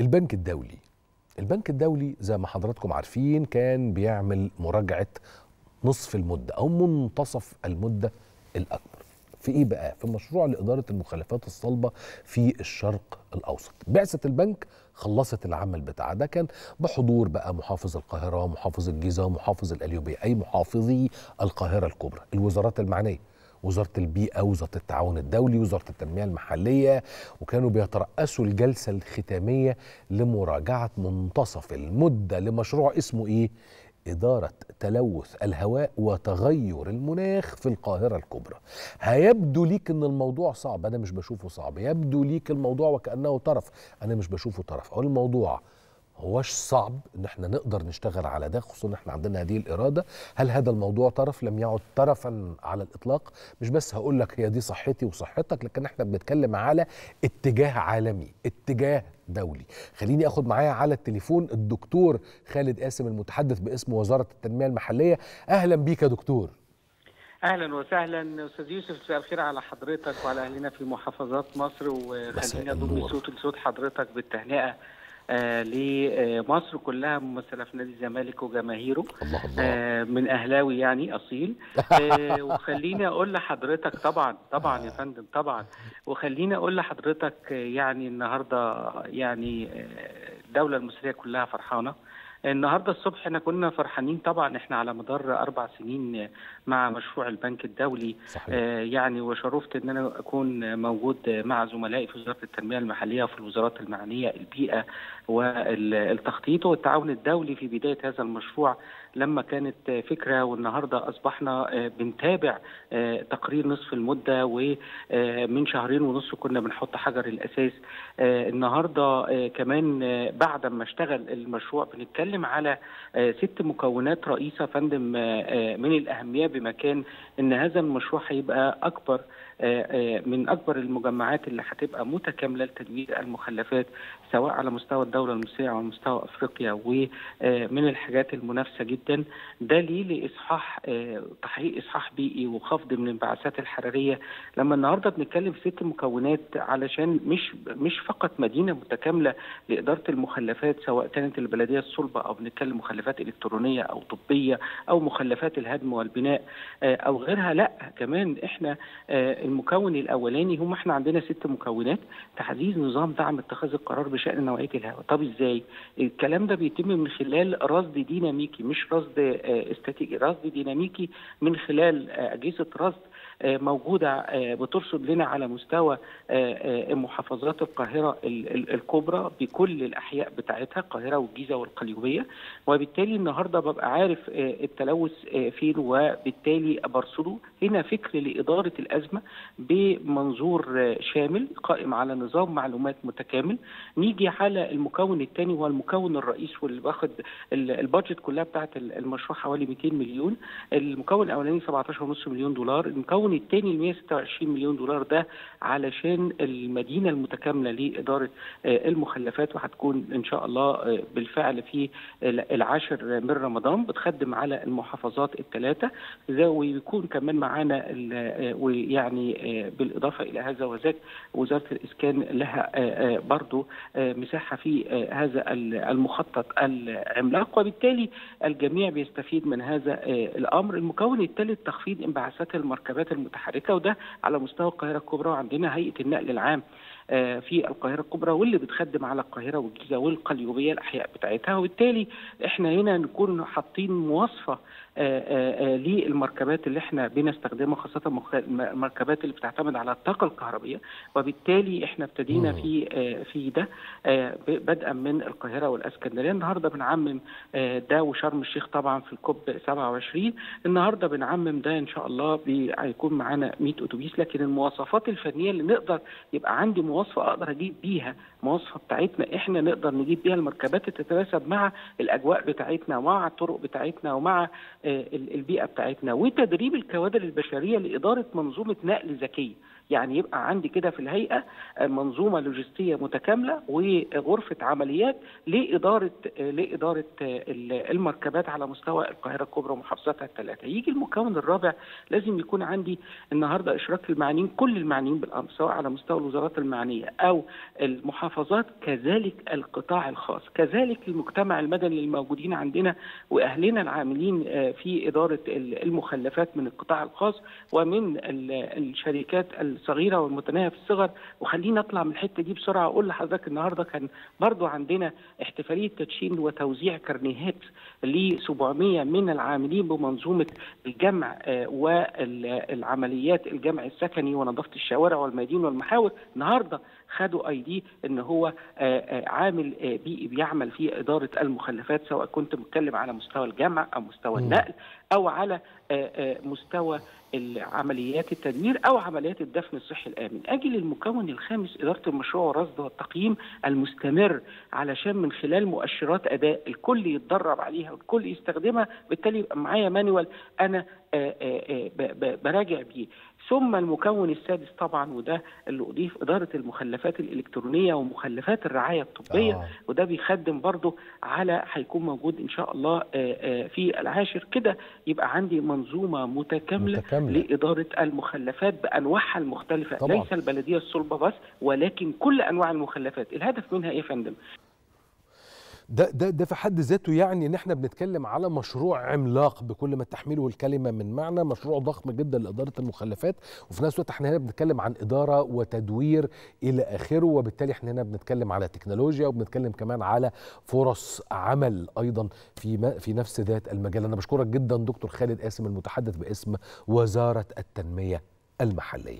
البنك الدولي. البنك الدولي زي ما حضراتكم عارفين كان بيعمل مراجعة نصف المدة أو منتصف المدة الأكبر. في إيه بقى؟ في مشروع لإدارة المخلفات الصلبة في الشرق الأوسط. بعثة البنك خلصت العمل بتاعها. ده كان بحضور بقى محافظ القاهرة محافظ الجيزة محافظ القليوبية أي محافظي القاهرة الكبرى. الوزارات المعنية وزارة البيئة وزارة التعاون الدولي وزارة التنمية المحلية وكانوا بيترأسوا الجلسة الختامية لمراجعة منتصف المدة لمشروع اسمه إيه؟ إدارة تلوث الهواء وتغير المناخ في القاهرة الكبرى. هيبدو ليك أن الموضوع صعب أنا مش بشوفه صعب. يبدو ليك الموضوع وكأنه طرف أنا مش بشوفه طرف. أو الموضوع هوش صعب إن إحنا نقدر نشتغل على ده خصوصا إن إحنا عندنا هذه الإرادة. هل هذا الموضوع طرف؟ لم يعد طرفا على الإطلاق. مش بس هقول لك هي دي صحتي وصحتك لكن إحنا بنتكلم على اتجاه عالمي اتجاه دولي. خليني آخد معايا على التليفون الدكتور خالد قاسم المتحدث باسم وزارة التنمية المحلية. أهلا بيك يا دكتور. أهلا وسهلا. أستاذ يوسف مساء الخير على حضرتك وعلى أهلنا في محافظات مصر. وخليني أضم صوت لصوت حضرتك بالتهنئة. آه لمصر كلها ممثلة في نادي الزمالك وجماهيره الله الله. آه من أهلاوي يعني أصيل. آه وخليني أقول لحضرتك طبعا طبعا يا فندم طبعا. وخليني أقول لحضرتك يعني النهارده يعني الدولة المصرية كلها فرحانة. النهارده الصبح إحنا كنا فرحانين طبعا إحنا على مدار أربع سنين مع مشروع البنك الدولي صحيح. آه يعني وشرفت إن أنا أكون موجود مع زملائي في وزارة التنمية المحلية وفي الوزارات المعنية البيئة والتخطيط والتعاون الدولي في بداية هذا المشروع لما كانت فكرة والنهاردة أصبحنا بنتابع تقرير نصف المدة ومن شهرين ونص كنا بنحط حجر الأساس. النهارده كمان بعد ما اشتغل المشروع بنتكلم على ست مكونات رئيسة فندم من الأهمية بمكان إن هذا المشروع هيبقى أكبر من أكبر المجمعات اللي هتبقى متكاملة لتدوير المخلفات سواء على مستوى الدولة المصريه أو مستوى أفريقيا ومن الحاجات المنافسة جدا. ده ليه لاصحاح تحقيق إصحاح بيئي وخفض من الانبعاثات الحرارية. لما النهارده بنتكلم في ست مكونات علشان مش مش فقط مدينة متكاملة لإدارة المخلفات سواء كانت البلدية الصلبة أو بنتكلم مخلفات إلكترونية أو طبية أو مخلفات الهدم والبناء أو غيرها لأ كمان إحنا المكون الأولاني هم إحنا عندنا ست مكونات. تعزيز نظام دعم اتخاذ القرار بشأن نوعية الهواء. طب إزاي؟ الكلام ده بيتم من خلال رصد ديناميكي مش رصد استاتيكي رصد ديناميكي من خلال أجهزة رصد موجودة بترصد لنا على مستوى محافظات القاهرة الكبرى بكل الأحياء بتاعتها القاهرة والجيزة والقليوبية. وبالتالي النهاردة ببقى عارف التلوث فين وبالتالي برصده هنا فكر لإدارة الأزمة بمنظور شامل قائم على نظام معلومات متكامل. نيجي على المكون الثاني هو المكون الرئيس واللي باخد البادجت كلها بتاعت المشروع حوالي 200 مليون. المكون الأولاني 17.5 مليون دولار. المكون الثاني ال 126 مليون دولار ده علشان المدينة المتكاملة لإدارة المخلفات وهتكون إن شاء الله بالفعل في العاشر من رمضان بتخدم على المحافظات الثلاثه ويكون كمان معانا ويعني بالإضافة إلى هذا وذاك وزارة الإسكان لها برضو مساحة في هذا المخطط العملاق وبالتالي الجميع بيستفيد من هذا الأمر المكون الثالث تخفيض انبعاثات المركبات المتحركة وده على مستوى القاهرة الكبرى وعندنا هيئة النقل العام. في القاهرة الكبرى واللي بتخدم على القاهرة والجيزة والقليوبية الأحياء بتاعتها. وبالتالي إحنا هنا نكون حاطين مواصفة للمركبات اللي إحنا بنستخدمها خاصة المركبات اللي بتعتمد على الطاقة الكهربية. وبالتالي إحنا ابتدينا في في ده بدءا من القاهرة والأسكندرية. النهارده بنعمم ده وشرم الشيخ طبعا في الكوب 27 النهارده بنعمم ده إن شاء الله هيكون معانا 100 أتوبيس. لكن المواصفات الفنية اللي نقدر يبقى عندي مواصفة أقدر أجيب بيها مواصفة بتاعتنا إحنا نقدر نجيب بيها المركبات تتناسب مع الأجواء بتاعتنا ومع الطرق بتاعتنا ومع البيئة بتاعتنا. وتدريب الكوادر البشرية لإدارة منظومة نقل ذكية. يعني يبقى عندي كده في الهيئة منظومة لوجستية متكاملة وغرفة عمليات لإدارة لإدارة المركبات على مستوى القاهرة الكبرى ومحافظاتها الثلاثه يجي المكون الرابع لازم يكون عندي النهارده إشراك المعنيين كل المعنيين بالامر سواء على مستوى الوزارات المعنيه أو المحافظات كذلك القطاع الخاص. كذلك المجتمع المدني الموجودين عندنا وأهلنا العاملين في إدارة المخلفات من القطاع الخاص ومن الشركات الصغيرة والمتناهية في الصغر. وخليني أطلع من الحتة دي بسرعة أقول لحضرتك النهارده كان برضو عندنا احتفالية تدشين وتوزيع كارنيهات ل 700 من العاملين بمنظومة الجمع والعمليات الجمع السكني ونظافة الشوارع والميادين والمحاور. النهارده خدوا آي دي إن هو عامل بيئي بيعمل في إدارة المخلفات سواء كنت بتكلم على مستوى الجمع أو مستوى النقل أو على مستوى عمليات التدمير أو عمليات الدفن الصحي الآمن. أجي للمكون الخامس إدارة المشروع والرصد والتقييم المستمر علشان من خلال مؤشرات أداء الكل يتدرب عليها والكل يستخدمها بالتالي يبقى معايا مانوال أنا براجع بيه. ثم المكون السادس طبعا وده اللي أضيف إدارة المخلفات الإلكترونية ومخلفات الرعاية الطبية آه. وده بيخدم برضه على هيكون موجود إن شاء الله في العاشر كده يبقى عندي منظومة متكاملة, متكاملة. لإدارة المخلفات بأنواعها المختلفة طبعا. ليس البلدية الصلبة بس ولكن كل أنواع المخلفات الهدف منها إيه يا فندم ده ده ده في حد ذاته يعني إن إحنا بنتكلم على مشروع عملاق بكل ما تحمله الكلمة من معنى مشروع ضخم جدا لإدارة المخلفات. وفي نفس الوقت إحنا هنا بنتكلم عن إدارة وتدوير إلى آخره وبالتالي إحنا هنا بنتكلم على تكنولوجيا وبنتكلم كمان على فرص عمل أيضا في في نفس ذات المجال. أنا بشكرك جدا دكتور خالد قاسم المتحدث باسم وزارة التنمية المحلية.